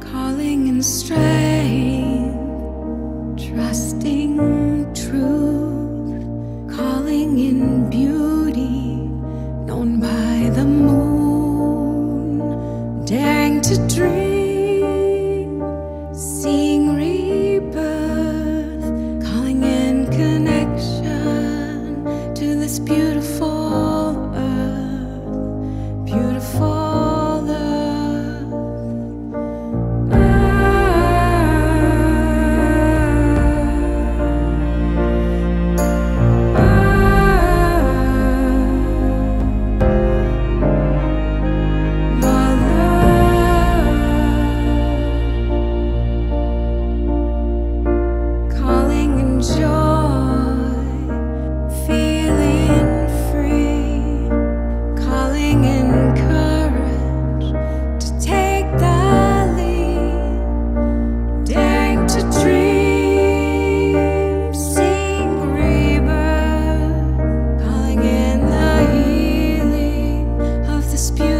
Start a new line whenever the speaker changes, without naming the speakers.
calling in strength, trusting truth, calling in beauty, known by the moon, daring to dream. dispute.